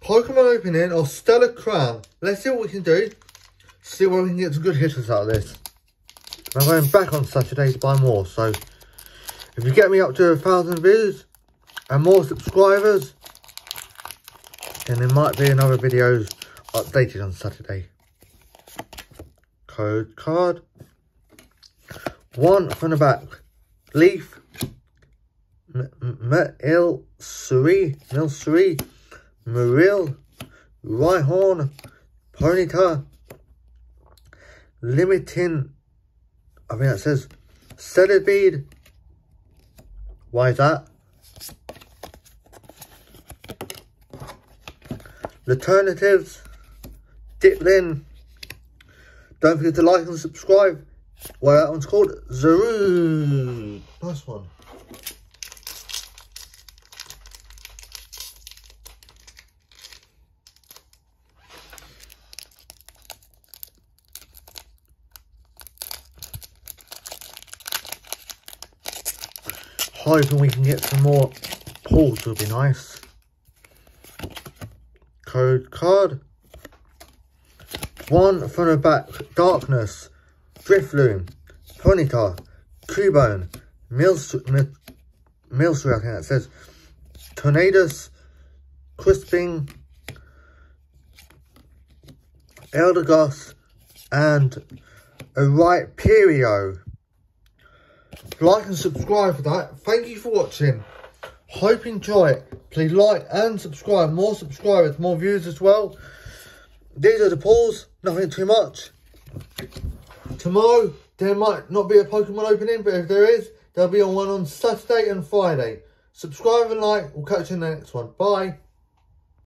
Pokemon opening of Stellar Crown. Let's see what we can do. See where we can get some good hitters out of this. I'm going back on Saturday to buy more. So if you get me up to a thousand views and more subscribers, then there might be another videos updated on Saturday. Code card. One from the back. Leaf. Mil Suri. Marill. Rhyhorn. Ponyta. Limiting. I mean, it says Celebead. Why is that? Alternatives, Dipplin. Don't forget to like and subscribe. Well, that one's called Zaru. Nice one. Hoping we can get some more pulls would be nice code card. One from the back, Darkness, Drifloon, Ponyta, Cubone, Milsui, Milsui, I think that says, Tornadus, Crisping, Eldegoss, and a Rhyperior. Like and subscribe for that. Thank you for watching. Hope you enjoy it. Please like and subscribe. More subscribers, more views as well. These are the pulls. Nothing too much. Tomorrow, there might not be a Pokemon opening, but if there is, there'll be on one on Saturday and Friday. Subscribe and like. We'll catch you in the next one. Bye.